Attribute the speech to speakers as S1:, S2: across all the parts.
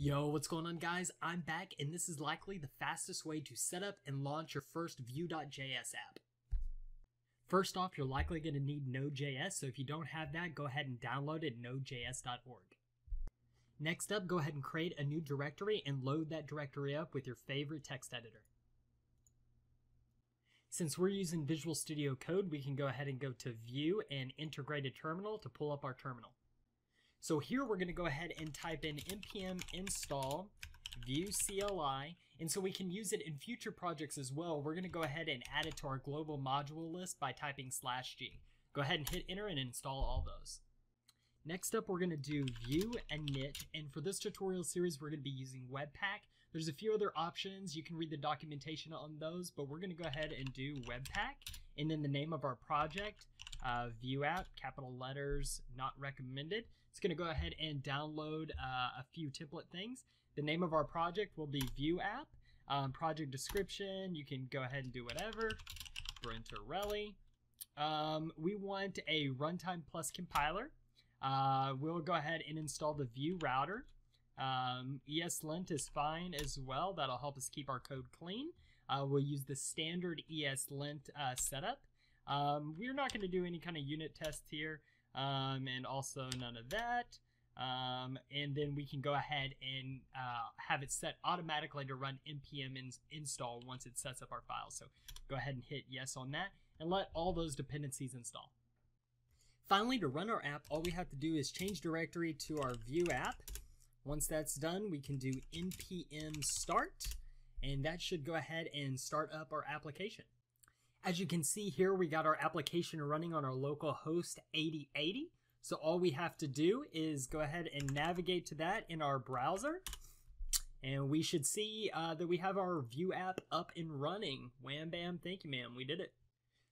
S1: Yo, what's going on guys? I'm back and this is likely the fastest way to set up and launch your first Vue.js app. First off, you're likely going to need Node.js, so if you don't have that, go ahead and download it at nodejs.org. Next up, go ahead and create a new directory and load that directory up with your favorite text editor. Since we're using Visual Studio Code, we can go ahead and go to View and Integrated Terminal to pull up our terminal. So here we're going to go ahead and type in npm install Vue CLI. and so we can use it in future projects as well. We're going to go ahead and add it to our global module list by typing slash g. Go ahead and hit enter and install all those. Next up, we're going to do vue init, and for this tutorial series, we're going to be using Webpack. There's a few other options. You can read the documentation on those, but we're going to go ahead and do Webpack, and then the name of our project, uh, Vue app, capital letters, not recommended. It's going to go ahead and download uh, a few template things. The name of our project will be Vue app. Um, project description, you can go ahead and do whatever. Brent Aureli. Um, we want a runtime plus compiler. Uh, we'll go ahead and install the Vue router. Um, ESLint is fine as well. That'll help us keep our code clean. Uh, we'll use the standard ESLint uh, setup. Um, we're not going to do any kind of unit tests here, um, and also none of that. Um, and then we can go ahead and uh, have it set automatically to run npm in install once it sets up our file. So go ahead and hit yes on that and let all those dependencies install. Finally, to run our app, all we have to do is change directory to our Vue app. Once that's done, we can do npm start, and that should go ahead and start up our application. As you can see here, we got our application running on our local host 8080. So all we have to do is go ahead and navigate to that in our browser. And we should see uh, that we have our Vue app up and running. Wham bam, thank you ma'am, we did it.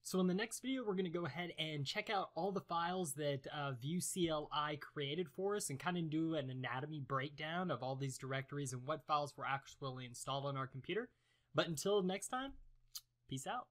S1: So in the next video, we're going to go ahead and check out all the files that uh, Vue CLI created for us and kind of do an anatomy breakdown of all these directories and what files were actually installed on our computer. But until next time, peace out.